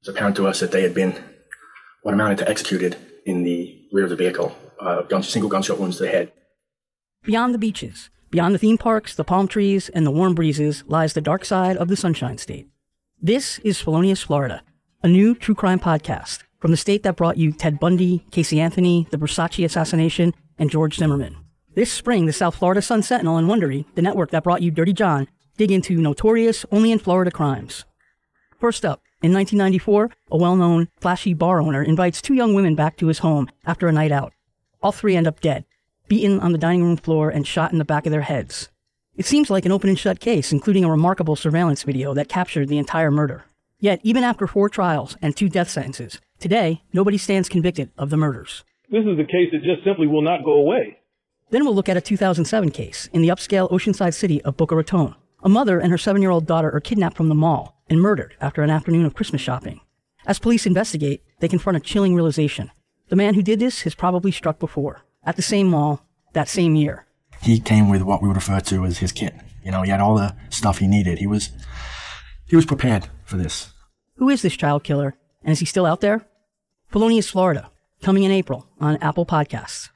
It's apparent to us that they had been what amounted to executed in the rear of the vehicle, uh, gun, single gunshot wounds to the head. Beyond the beaches, beyond the theme parks, the palm trees, and the warm breezes lies the dark side of the Sunshine State. This is Felonious Florida, a new true crime podcast from the state that brought you Ted Bundy, Casey Anthony, the Versace assassination, and George Zimmerman. This spring, the South Florida Sun Sentinel and Wondery, the network that brought you Dirty John, dig into notorious only in Florida crimes. First up, in 1994, a well-known, flashy bar owner invites two young women back to his home after a night out. All three end up dead, beaten on the dining room floor and shot in the back of their heads. It seems like an open and shut case, including a remarkable surveillance video that captured the entire murder. Yet, even after four trials and two death sentences, today, nobody stands convicted of the murders. This is a case that just simply will not go away. Then we'll look at a 2007 case in the upscale oceanside city of Boca Raton. A mother and her seven year old daughter are kidnapped from the mall and murdered after an afternoon of Christmas shopping. As police investigate, they confront a chilling realization. The man who did this has probably struck before, at the same mall, that same year. He came with what we would refer to as his kit. You know, he had all the stuff he needed. He was, he was prepared for this. Who is this child killer, and is he still out there? Felonious Florida, coming in April on Apple Podcasts.